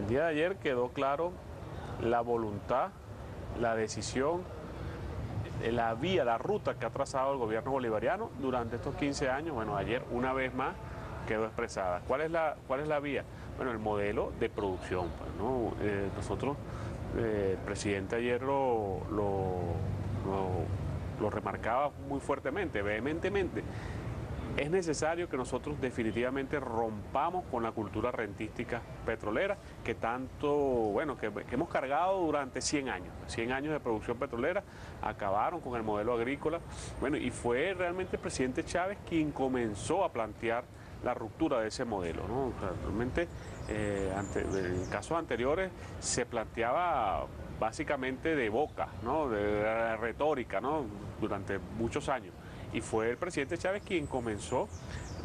El día de ayer quedó claro la voluntad, la decisión, la vía, la ruta que ha trazado el gobierno bolivariano durante estos 15 años. Bueno, ayer una vez más quedó expresada. ¿Cuál es la, cuál es la vía? Bueno, el modelo de producción. Pues. Eh, nosotros, eh, el presidente ayer lo, lo, lo remarcaba muy fuertemente, vehementemente es necesario que nosotros definitivamente rompamos con la cultura rentística petrolera que tanto, bueno, que, hemos cargado durante 100 años. 100 años de producción petrolera acabaron con el modelo agrícola. Bueno, y fue realmente el presidente Chávez quien comenzó a plantear la ruptura de ese modelo. realmente eh, en casos anteriores se planteaba básicamente de boca, de, retórica, durante muchos años y fue el presidente Chávez quien comenzó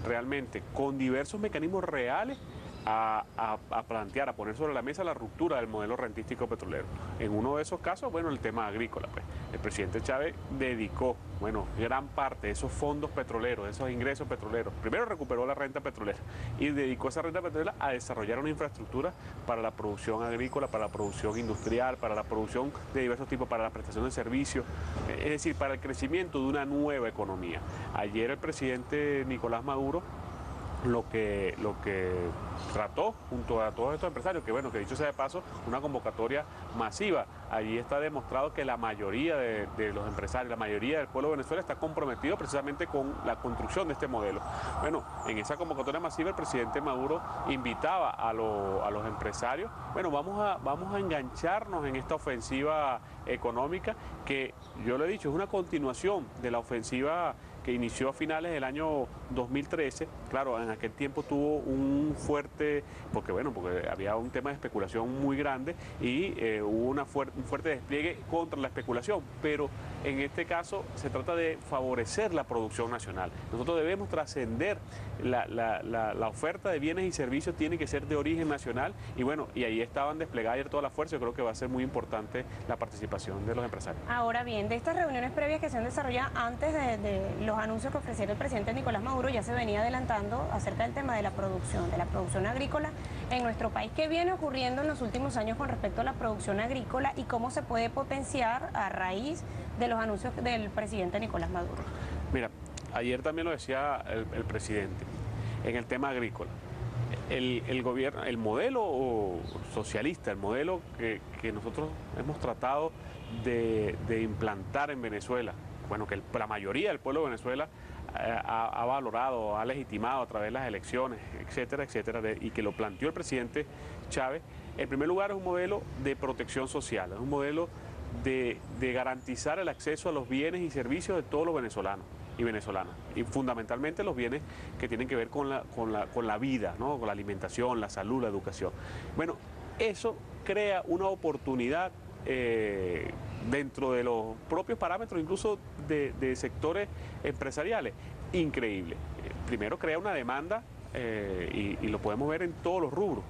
realmente con diversos mecanismos reales a, a, plantear, a poner sobre la mesa la ruptura del modelo rentístico petrolero. En uno de esos casos, bueno, el tema agrícola. Pues. El presidente Chávez dedicó, bueno, gran parte de esos fondos petroleros, de esos ingresos petroleros. Primero recuperó la renta petrolera y dedicó esa renta petrolera a desarrollar una infraestructura para la producción agrícola, para la producción industrial, para la producción de diversos tipos, para la prestación de servicios, es decir, para el crecimiento de una nueva economía. Ayer el presidente Nicolás Maduro lo que, lo que trató junto a todos estos empresarios, que bueno, que dicho sea de paso, una convocatoria masiva. Allí está demostrado que la mayoría de, los empresarios, la mayoría del pueblo de Venezuela está comprometido precisamente con la construcción de este modelo. Bueno, en esa convocatoria masiva el presidente Maduro invitaba a, lo, a los empresarios, bueno, vamos a, vamos a engancharnos en esta ofensiva económica que yo le he dicho, es una continuación de la ofensiva que inició a finales del año 2013. Claro, en aquel tiempo tuvo un fuerte, porque bueno, porque había un tema de especulación muy grande y eh, hubo una fuer un fuerte despliegue contra la especulación, pero en este caso se trata de favorecer la producción nacional. Nosotros debemos trascender la, oferta de bienes y servicios, tiene que ser de origen nacional y bueno, y ahí estaban desplegadas ayer toda la fuerza, yo creo que va a ser muy importante la participación de los empresarios. Ahora bien, de estas reuniones previas que se han desarrollado antes de, de los anuncios que ofreciera el presidente Nicolás Maduro, ya se venía adelantando acerca del tema de la producción, de la producción agrícola en nuestro país. ¿Qué viene ocurriendo en los últimos años con respecto a la producción agrícola y cómo se puede potenciar a raíz de los anuncios del presidente Nicolás Maduro? Mira, ayer también lo decía el, presidente, en el tema agrícola. El, gobierno, el modelo socialista, el modelo que, nosotros hemos tratado de, implantar en Venezuela, bueno, que la mayoría del pueblo de Venezuela eh, ha, valorado, ha legitimado a través de las elecciones, etcétera, etcétera, y que lo planteó el presidente Chávez, en primer lugar es un modelo de protección social, es un modelo de, garantizar el acceso a los bienes y servicios de todos los venezolanos y venezolanas. Y fundamentalmente los bienes que tienen que ver con la, con la, con la vida, ¿no? con la alimentación, la salud, la educación. Bueno, eso crea una oportunidad eh, dentro de los propios parámetros, incluso de, sectores empresariales, increíble. Primero crea una demanda eh, y, y, lo podemos ver en todos los rubros.